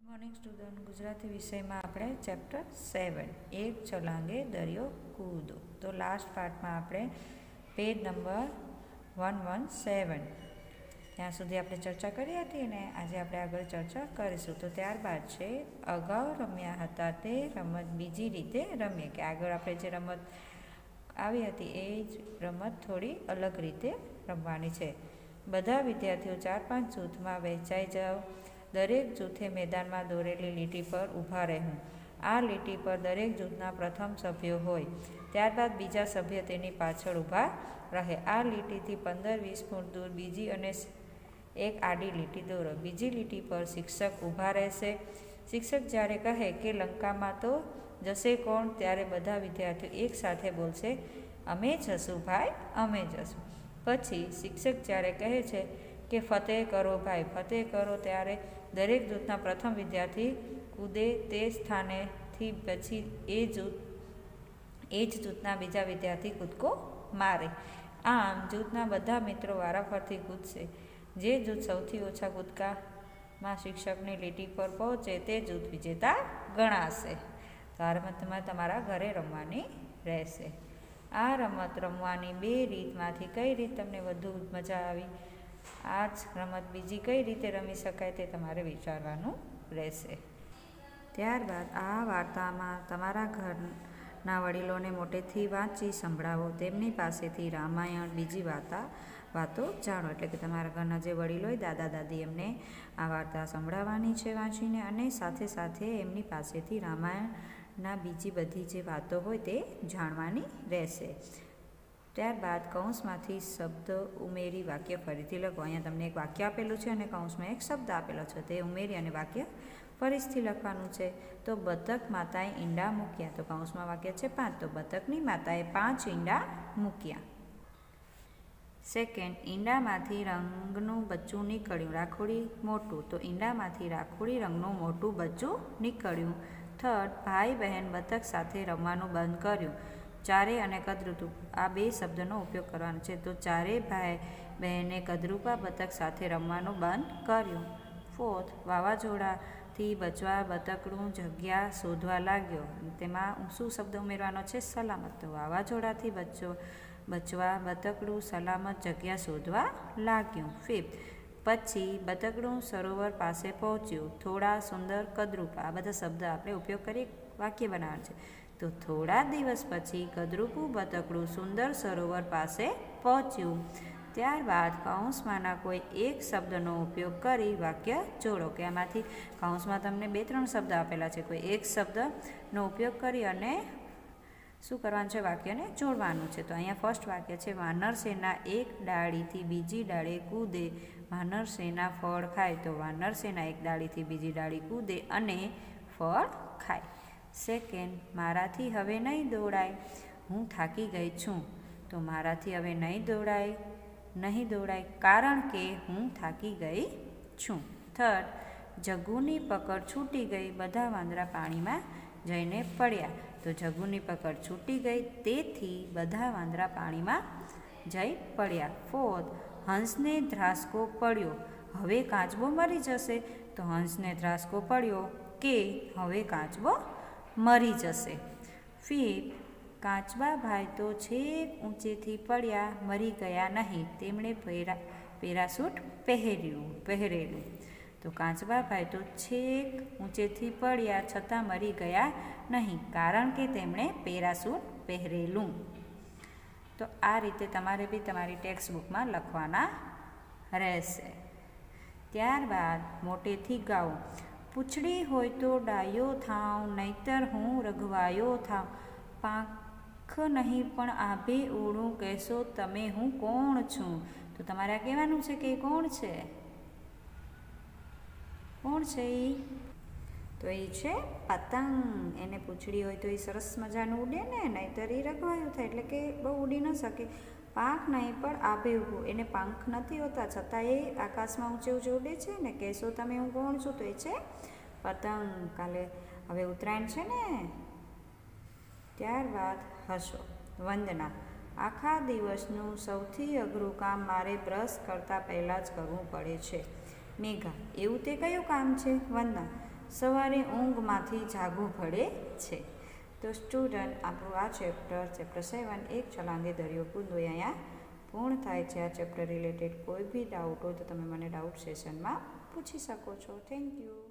Morning student Gujarati વિષયમાં આપણે chapter સેવન એક છલાંગે દરિયો કૂદો. તો લાસ્ટ પાર્ટમાં આપણે page number one one seven ત્યાં સુધી આપણે ચર્ચા કરી હતી ને આજે આપણે આગળ ચર્ચા કરીશું. તો ત્યારબાદ છે, અગાઉ રમ્યા હતા તે રમત બીજી રીતે રમીએ કે આગળ આપણે જે રમત આવી હતી એ જ રમત થોડી અલગ રીતે રમવાની છે. બધા વિદ્યાર્થીઓ ચાર પાંચ જૂથમાં વહેંચાઈ જાઓ. દરેક જૂથે મેદાનમાં દોરેલી લીટી પર ઊભા રહેવું. આ લીટી પર દરેક જૂથના પ્રથમ સભ્યો હોય, ત્યારબાદ બીજા સભ્ય તેની પાછળ ઊભા રહે. આ લીટીથી પંદર વીસ ફૂટ દૂર બીજી અને એક આડી લીટી દોરો. બીજી લીટી પર શિક્ષક ઊભા રહેશે. શિક્ષક જ્યારે કહે કે લંકામાં તો જશે કોણ? ત્યારે બધા વિદ્યાર્થીઓ એક સાથે બોલશે, અમે જશું ભાઈ, અમે જશું પછી શિક્ષક જ્યારે કહે છે કે ફતેહ કરો ભાઈ, ફતેહ કરો ત્યારે દરેક જૂથના પ્રથમ વિદ્યાર્થી કૂદે તે સ્થાનેથી પછી એ જૂથ, એ જ જૂથના બીજા વિદ્યાર્થી કૂદકો મારે. આમ જૂથના બધા મિત્રો વારાફરતી કૂદશે. જે જૂથ સૌથી ઓછા કૂદકામાં શિક્ષકની લીટી પર પહોંચે તે જૂથ વિજેતા ગણાશે. તો આ રમતમાં તમારા ઘરે રમવાની રહેશે. આ રમત રમવાની બે રીતમાંથી કઈ રીત તમને વધુ મજા આવી? આ રમત બીજી કઈ રીતે રમી શકાય તે તમારે વિચારવાનું રહેશે. ત્યારબાદ આ વાર્તામાં તમારા ઘરના વડીલોને મોટેથી વાંચી સંભળાવો, તેમની પાસેથી રામાયણ બીજી વાર્તા વાતો જાણો. એટલે કે તમારા ઘરના જે વડીલો હોય દાદા દાદી એમને આ વાર્તા સંભળાવવાની છે વાંચીને અને સાથે સાથે એમની પાસેથી રામાયણના બીજી બધી જે વાતો હોય તે જાણવાની રહેશે. ત્યારબાદ કૌંસમાંથી શબ્દ ઉમેરી વાક્ય ફરીથી લખો. અહીંયા તમને એક વાક્ય આપેલું છે અને કૌંસમાં એક શબ્દ આપેલો છે. તે ઉમેરી અને વાક્ય ફરીથી લખવાનું છે. તો બતક માતાએ ઈંડા મૂક્યા. તો કૌંસમાં વાક્ય છે પાંચ. તો બતકની માતાએ પાંચ ઈંડા મૂક્યા. સેકન્ડ ઈંડામાંથી રંગનું બચ્ચું નીકળ્યું. રાખોડી મોટું. તો ઈંડામાંથી રાખોડી રંગનું મોટું બચ્ચું નીકળ્યું. થર્ડ ભાઈ બહેન બતક સાથે રમવાનું બંધ કર્યું. ચારે અને કદરૂપ આ બે શબ્દનો ઉપયોગ કરવાનો છે. તો ચારે ભાઈ બહેને કદરૂપા બતક સાથે રમવાનું બંધ કર્યું. ફોર્થ, વાવાઝોડાથી બચવા બતકડું જગ્યા શોધવા લાગ્યો. તેમાં શું શબ્દ ઉમેરવાનો છે, સલામત. તો વાવાઝોડાથી બચો, બચવા બતકડું સલામત જગ્યા શોધવા લાગ્યું. ફિફ્થ, પછી બતકડું સરોવર પાસે પહોંચ્યું. થોડા સુંદર કદરૂપા. આ બધા શબ્દ આપણે ઉપયોગ કરી વાક્ય બનાવવાનું છે. તો થોડા દિવસ પછી કદરૂપુ બતકડું સુંદર સરોવર પાસે પહોંચ્યું. ત્યારબાદ કૌંસમાંના કોઈ એક શબ્દનો ઉપયોગ કરી વાક્ય જોડો, કે આમાંથી કૌંસમાં તમને બે ત્રણ શબ્દ આપેલા છે, કોઈ એક શબ્દનો ઉપયોગ કરી અને શું કરવાનું છે, વાક્યને જોડવાનું છે. તો અહીંયા ફર્સ્ટ વાક્ય છે, વાનર સેના એક ડાળીથી બીજી ડાળે કૂદે. વાનર સેના ફળ ખાય તો વાનર સેના એક ડાળીથી બીજી ડાળી કૂદે અને ફળ ખાય. સેકન્ડ મારાથી હવે નહીં દોડાય. હું થાકી ગઈ છું, તો મારાથી હવે નહીં દોડાય. નહીં દોડાય કારણ કે હું થાકી ગઈ છું. થર્ડ જગ્ગુની પકડ છૂટી ગઈ. બધા વાંદરા પાણીમાં જઈને પડ્યા. તો જગ્ગુની પકડ છૂટી ગઈ, તેથી બધા વાંદરા પાણીમાં જઈ પડ્યા. ફોર્થ, હંસને ધ્રાસકો પડ્યો. હવે કાચબો મરી જશે. તો હંસને ધ્રાસકો પડ્યો કે હવે કાચબો મરી જશે. ફિફ્થ કાચબા ભાઈ તો છેક ઊંચેથી પડ્યા, મરી ગયા નહીં. તેમણે પેરા પેરાસૂટ પહેર્યું, પહેરેલું. તો કાચબા ભાઈ તો છેક ઊંચેથી પડ્યા, છતાં મરી ગયા નહીં, કારણ કે તેમણે પેરાસૂટ પહેરેલું. તો આ રીતે તમારે બી તમારી ટેક્સ્ટ બુકમાં લખવાના રહેશે. ત્યારબાદ મોટેથી ગાઓ પૂછડી હોય તો ડાયો થાવ નહીતર હું રઘવાયો થાવ પાંખ નહીં પણ આભે ઓળું કહેશો, તમે હું કોણ છું? તો તમારે આ કહેવાનું છે કે કોણ છે? કોણ છે એ તો એ છે પતંગ. એને પૂછડી હોય તો એ સરસ મજાનું ઉડે ને, નહીતર એ રઘવાયું થાય, એટલે કે બહુ ઉડી ન શકે. પાંખ નહીં, પણ આભે ઊભું. એને પાંખ નથી હોતા, છતાં એ આકાશમાં ઊંચે ઊંચે ઉડે છે ને કહેશો તમે હું કોણ છું તો એ છે. પતંગ, કાલે હવે ઉત્તરાયણ છે ને? ત્યારબાદ હશો વંદના. આખા દિવસનું સૌથી અઘરું કામ મારે બ્રશ કરતાં પહેલાં જ કરવું પડે છે. મેઘા, એવું તે કયું કામ છે? વંદના. સવારે ઊંઘમાંથી જાગવું પડે છે. તો સ્ટુડન્ટ આપણું આ ચેપ્ટર ચેપ્ટર સેવન એક ચલાંગી દરિયો કૂદો અહીંયા પૂર્ણ થાય છે. આ ચેપ્ટર રિલેટેડ કોઈ બી ડાઉટ હોય તો તમે મને ડાઉટ સેશનમાં પૂછી શકો છો. Thank you